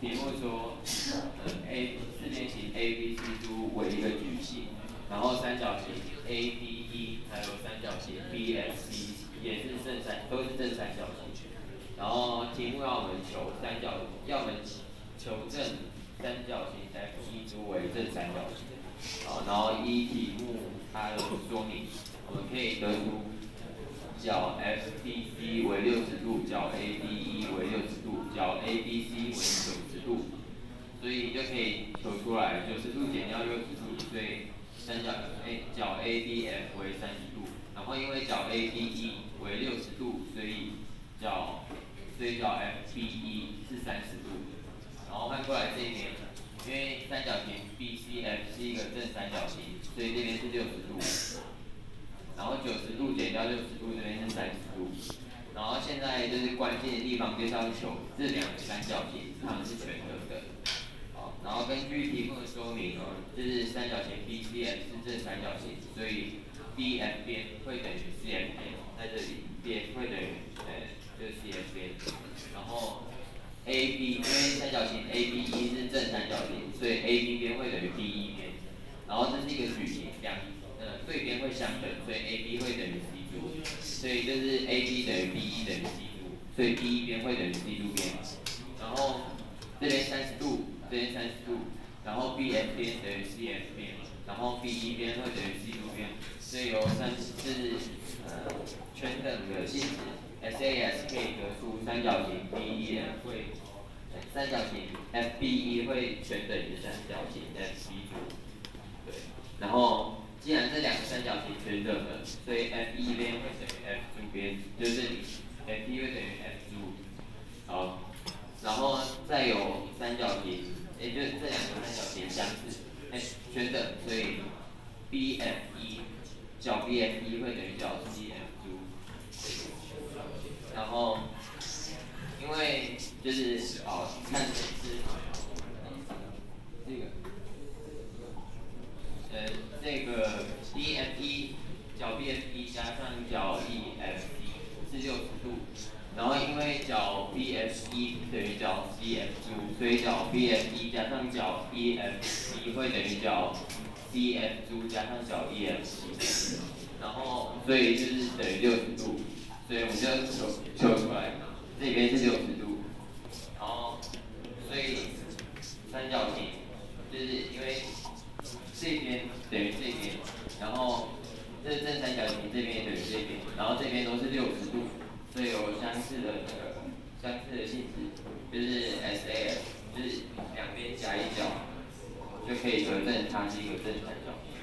题目说，呃，A 四边形 A B C D 为一个矩形，然后三角形 A D E 还有三角形 B F C 也是正三，都是正三角形。然后题目要我们求三角，要我们求证三角形 F E D 为正三角形。好，然后一题目它的说明，我们可以得出。角 FBC 为六十度，角 ADE 为六十度，角 ABC 为，所以就可以求出来九十度减掉六十度，所以三角 A 角 ADF 为三十度，然后因为角 ADE 为六十度，所以角所以角 FBE 是三十度，然后换过来这边，因为三角形 BCF 是一个正三角形，所以这边是六十度。然后九十度减掉六十度，这边是三十度。然后现在就是关键的地方，就是要求这两个三角形它们是全等的。然后根据题目的说明，哦，就是三角形 BCF 是正三角形，所以 BF 边会等于 CF 边，在这里，B 边会等于呃就是 CF 边。然后 AB 因为三角形 ABE 是正三角形，所以 AB 边会等于 BE 边。然后这是一个矩形，两。对边会相等，所以 AB 会等于 C 柱，所以就是 AB 等于 BE 等于 C 柱，所以 BE 边会等于 C 柱边。然后这边三十度，这边三十度，然后 BF 边等于 CF 边，然后 BE 边会等于 C 柱边，所以有三是呃全等的性质，SAS 可以得出三角形 BEF 会三角形 FBE 会全等于三角形 FC 柱，对，然后。既然这两个三角形全等的，所以 F 一边会等于 F 柱边，就是 F 一会等于 F 柱。好，然后再有因为这两个三角形相似，哎，全等，所以 B F E 角 B F E 会等于角 C F 柱。然后，因为就是好看是这个。呃，这个 D F E 角 B F E 加上角 E F E 是六十度，因为角 B F E 等于角 C F 柱，所以角 B F E 加上角 E F E 会等于角 C F 柱加上角 E F E，然后所以就是等于六十度，所以我们就求求出来，这边是六十度，然后所以三角形就是因为。这边等于这边，然后这正三角形这边也等于这边，然后这边都是六十度，所以有相似的那个相似的性质，就是 SAS，就是两边夹一角就可以得证它是一个正三角形。